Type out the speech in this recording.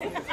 Okay.